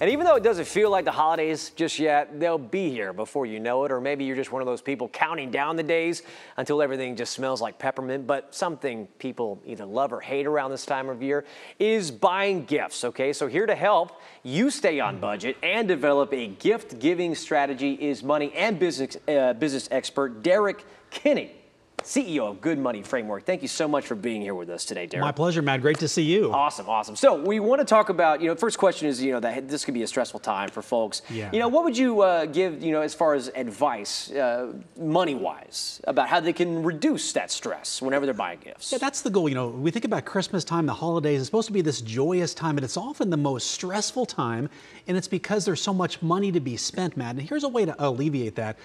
And even though it doesn't feel like the holidays just yet, they'll be here before you know it. Or maybe you're just one of those people counting down the days until everything just smells like peppermint. But something people either love or hate around this time of year is buying gifts. Okay, so here to help you stay on budget and develop a gift giving strategy is money and business, uh, business expert Derrick Kinney. CEO of Good Money Framework. Thank you so much for being here with us today, Derrick. My pleasure, Matt. Great to see you. Awesome, awesome. So we want to talk about, you know, first question is, you know, that this could be a stressful time for folks. Yeah. You know, what would you uh, give, you know, as far as advice, uh, money-wise, about how they can reduce that stress whenever they're buying gifts? Yeah, that's the goal. You know, we think about Christmas time, the holidays. It's supposed to be this joyous time, but it's often the most stressful time, and it's because there's so much money to be spent, Matt. And here's a way to alleviate that.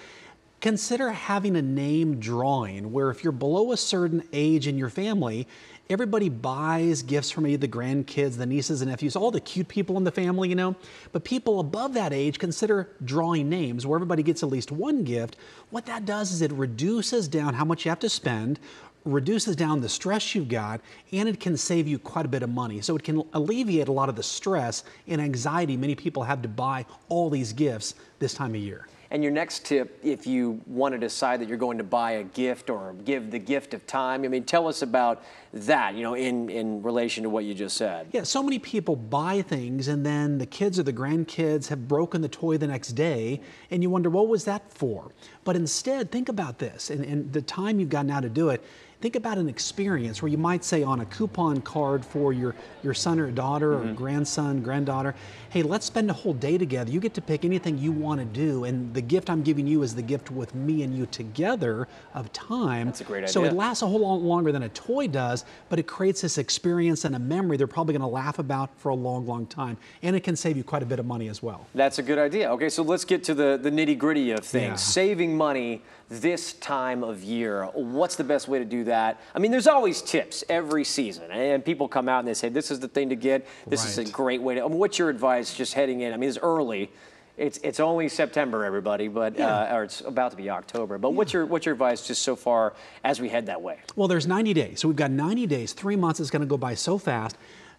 Consider having a name drawing where if you're below a certain age in your family, everybody buys gifts for maybe the grandkids, the nieces and nephews, all the cute people in the family, you know. But people above that age consider drawing names where everybody gets at least one gift. What that does is it reduces down how much you have to spend, reduces down the stress you've got, and it can save you quite a bit of money. So it can alleviate a lot of the stress and anxiety many people have to buy all these gifts this time of year. And your next tip, if you want to decide that you're going to buy a gift or give the gift of time, I mean, tell us about that, you know, in, in relation to what you just said. Yeah, so many people buy things and then the kids or the grandkids have broken the toy the next day and you wonder, what was that for? But instead, think about this and, and the time you've got now to do it. Think about an experience where you might say on a coupon card for your, your son or daughter mm-hmm. or grandson, granddaughter, hey, let's spend a whole day together. You get to pick anything you want to do, and the gift I'm giving you is the gift with me and you together of time. That's a great idea. So it lasts a whole lot longer than a toy does, but it creates this experience and a memory they're probably going to laugh about for a long, long time. And it can save you quite a bit of money as well. That's a good idea. Okay, so let's get to the, the nitty gritty of things. Yeah. Saving money this time of year. What's the best way to do that? I mean, there's always tips every season, and people come out and they say, this is the thing to get. This right. is a great way to. I mean, what's your advice just heading in? I mean, it's early. It's it's only September, everybody, but yeah. uh, or it's about to be October. But yeah. what's your what's your advice just so far as we head that way? Well, there's 90 days, so we've got 90 days. Three months is going to go by so fast.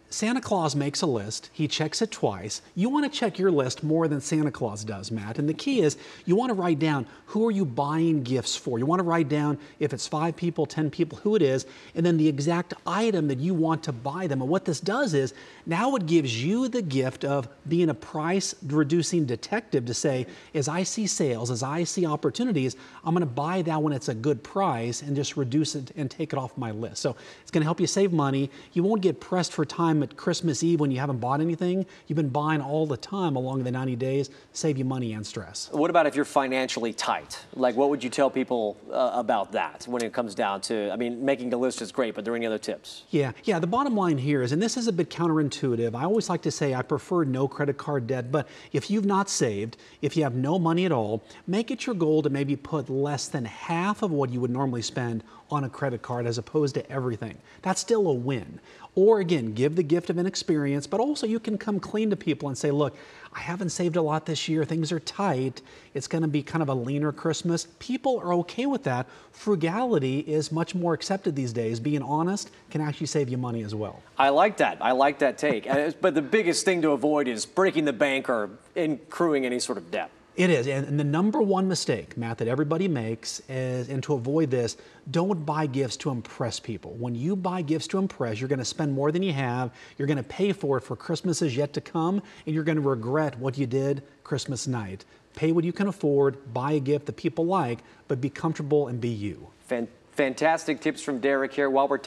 Santa Claus makes a list, he checks it twice. You want to check your list more than Santa Claus does, Matt. And the key is you want to write down who are you buying gifts for. You want to write down if it's five people, 10 people, who it is, and then the exact item that you want to buy them. And what this does is now it gives you the gift of being a price reducing detective to say, as I see sales, as I see opportunities, I'm going to buy that when it's a good price and just reduce it and take it off my list. So it's going to help you save money. You won't get pressed for time time at Christmas Eve when you haven't bought anything. You've been buying all the time along the 90 days, save you money and stress. What about if you're financially tight? Like, what would you tell people uh, about that when it comes down to, I mean, making a list is great, but are there any other tips? Yeah, yeah, the bottom line here is, and this is a bit counterintuitive, I always like to say I prefer no credit card debt, but if you've not saved, if you have no money at all, make it your goal to maybe put less than half of what you would normally spend on a credit card as opposed to everything. That's still a win. Or again, give the gift of an experience, but also you can come clean to people and say, look, I haven't saved a lot this year. Things are tight. It's going to be kind of a leaner Christmas. People are okay with that. Frugality is much more accepted these days. Being honest can actually save you money as well. I like that. I like that take. but the biggest thing to avoid is breaking the bank or accruing any sort of debt. It is. And the number one mistake, Matt, that everybody makes is, and to avoid this, don't buy gifts to impress people. When you buy gifts to impress, you're going to spend more than you have. You're going to pay for it for Christmases yet to come, and you're going to regret what you did Christmas night. Pay what you can afford, buy a gift that people like, but be comfortable and be you. Fantastic tips from Derrick here while we're talking.